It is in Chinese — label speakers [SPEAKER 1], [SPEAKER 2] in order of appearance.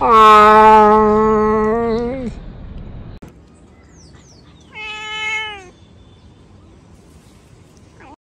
[SPEAKER 1] 啊